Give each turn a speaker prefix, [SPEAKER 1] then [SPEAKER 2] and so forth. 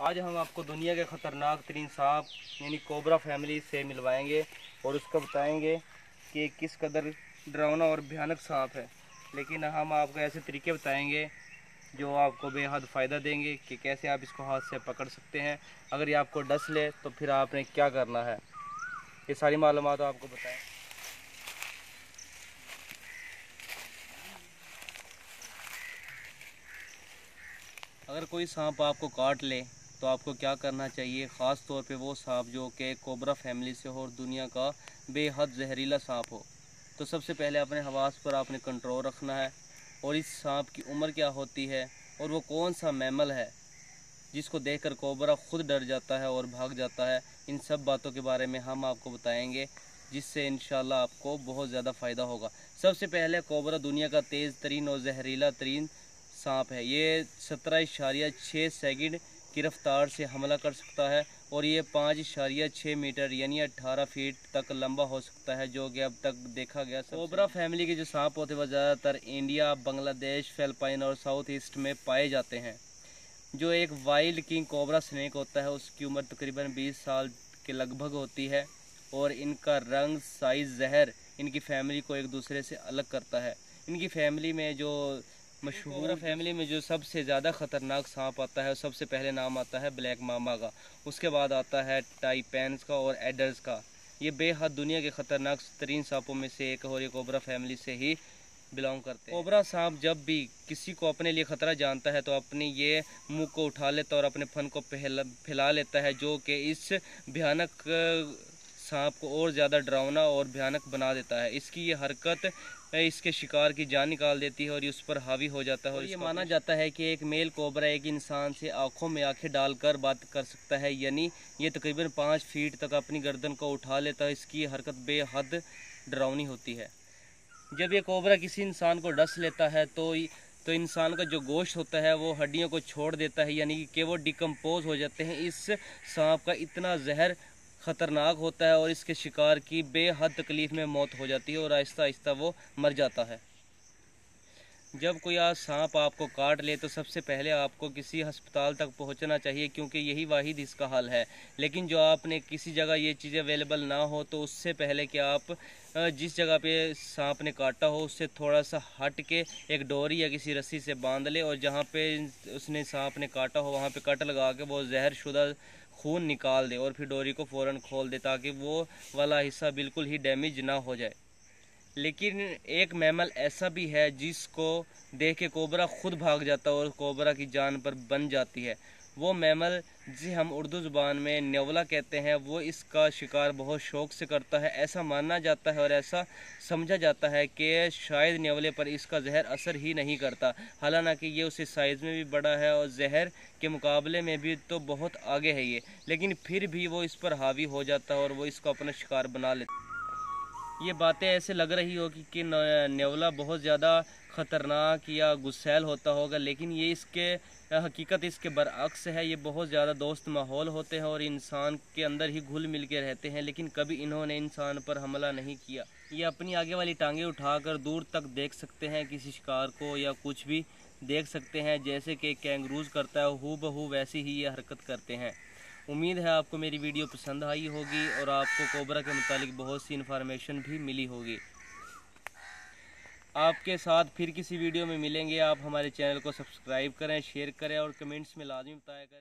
[SPEAKER 1] आज हम आपको दुनिया के ख़तरनाक तरीन सांप, यानी कोबरा फैमिली से मिलवाएँगे और उसका बताएँगे कि किस कदर डरावना और भयानक सांप है। लेकिन हम आपको ऐसे तरीके बताएँगे जो आपको बेहद फ़ायदा देंगे कि कैसे आप इसको हाथ से पकड़ सकते हैं। अगर ये आपको डस ले तो फिर आपने क्या करना है? ये सारी मालूम आपको बताएँ। अगर कोई सांप आपको काट ले तो आपको क्या करना चाहिए? ख़ास तौर पे वो सांप जो कि कोबरा फैमिली से हो और दुनिया का बेहद जहरीला सांप हो। तो सबसे पहले अपने हवास पर आपने कंट्रोल रखना है और इस सांप की उम्र क्या होती है और वो कौन सा मैमल है जिसको देखकर कोबरा खुद डर जाता है और भाग जाता है, इन सब बातों के बारे में हम आपको बताएँगे, जिससे इन आपको बहुत ज़्यादा फ़ायदा होगा। सबसे पहले कोबरा दुनिया का तेज़ तरीन और जहरीला तरीन सांप है। ये सत्रह इशारिया छः सेकंड की रफ्तार से हमला कर सकता है और ये पाँच इशारिया छः मीटर यानी अट्ठारह फीट तक लंबा हो सकता है, जो कि अब तक देखा गया कोबरा फैमिली के जो सांप होते हैं वह ज़्यादातर इंडिया, बांग्लादेश, फिलपाइन और साउथ ईस्ट में पाए जाते हैं। जो एक वाइल्ड किंग कोबरा स्नैक होता है, उसकी उम्र तकरीबन 20 साल के लगभग होती है और इनका रंग, साइज़, जहर इनकी फैमिली को एक दूसरे से अलग करता है। इनकी फैमिली में जो मशहूर फैमिली में जो सबसे ज़्यादा ख़तरनाक सांप आता है, सबसे पहले नाम आता है ब्लैक मामा का। उसके बाद आता है टाइपेंस का और एडर्स का। ये बेहद दुनिया के ख़तरनाक तरीन सांपों में से एक और ये कोबरा फैमिली से ही बिलोंग करते हैं। कोबरा सांप जब भी किसी को अपने लिए ख़तरा जानता है तो अपनी ये मुँह को उठा लेता और अपने फन को फैला लेता है, जो कि इस भयानक सांप को और ज़्यादा डरावना और भयानक बना देता है। इसकी ये हरकत इसके शिकार की जान निकाल देती है और ये उस पर हावी हो जाता है और ये माना जाता है कि एक मेल कोबरा एक इंसान से आँखों में आँखें डालकर बात कर सकता है। यानी ये तकरीबन पाँच फीट तक अपनी गर्दन को उठा लेता है। इसकी हरकत बेहद डरावनी होती है। जब ये कोबरा किसी इंसान को डस लेता है तो तो इंसान का जो गोश्त होता है वो हड्डियों को छोड़ देता है। यानी कि वो डिकम्पोज हो जाते हैं। इस सांप का इतना जहर ख़तरनाक होता है और इसके शिकार की बेहद तकलीफ़ में मौत हो जाती है और आहिस्ता आहिस्ता वो मर जाता है। जब कोई आज सांप आपको काट ले तो सबसे पहले आपको किसी अस्पताल तक पहुँचना चाहिए, क्योंकि यही वाहिद इसका हल है। लेकिन जो आपने किसी जगह ये चीज़ें अवेलेबल ना हो तो उससे पहले कि आप जिस जगह पे सांप ने काटा हो, उससे थोड़ा सा हट के एक डोरी या किसी रस्सी से बाँध ले और जहाँ पे उसने सांप ने काटा हो, वहाँ पे कट लगा के वो जहर शुदा खून निकाल दे और फिर डोरी को फ़ौरन खोल दे ताकि वो वाला हिस्सा बिल्कुल ही डैमेज ना हो जाए। लेकिन एक मैमल ऐसा भी है जिसको देख के कोबरा खुद भाग जाता है और कोबरा की जान पर बन जाती है। वो मैमल जिसे हम उर्दू ज़ुबान में नेवला कहते हैं, वो इसका शिकार बहुत शौक से करता है। ऐसा माना जाता है और ऐसा समझा जाता है कि शायद नेवले पर इसका जहर असर ही नहीं करता। हालाँकि ये उसे साइज़ में भी बड़ा है और जहर के मुकाबले में भी तो बहुत आगे है ये, लेकिन फिर भी वो इस पर हावी हो जाता है और वो इसको अपना शिकार बना लेता ये बातें ऐसे लग रही होगी कि नेवला बहुत ज़्यादा ख़तरनाक या गुस्सैल होता होगा, लेकिन ये इसके हकीकत इसके बरअक्स है। ये बहुत ज़्यादा दोस्त माहौल होते हैं और इंसान के अंदर ही घुल मिल के रहते हैं, लेकिन कभी इन्होंने इंसान पर हमला नहीं किया। ये अपनी आगे वाली टांगे उठाकर दूर तक देख सकते हैं, किसी शिकार को या कुछ भी देख सकते हैं, जैसे कि कैंगरूज करता है हु बहू वैसी ही ये हरकत करते हैं। उम्मीद है आपको मेरी वीडियो पसंद आई होगी और आपको कोबरा के मुतालिक बहुत सी इन्फॉर्मेशन भी मिली होगी। आपके साथ फिर किसी वीडियो में मिलेंगे। आप हमारे चैनल को सब्सक्राइब करें शेयर करें और कमेंट्स में लाजमी बताया करें।